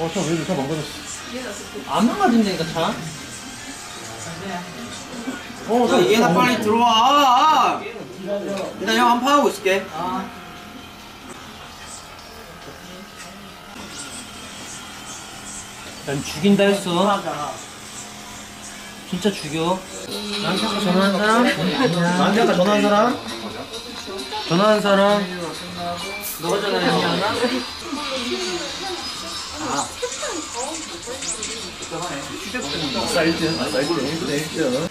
어, 차 왜, 차 망가졌어. 안 망가진다니까 차. 어, 차 야, 얘나 빨리 들어와. 일단 형 한 판 하고 있을게. 난 죽인다 했어. 진짜 죽여. 나한테 아까 전화한 사람? 나한테 아까 전화한 사람? 전화한 사람? 너가 전화했냐? 사이즈, 사이즈 0대 1점.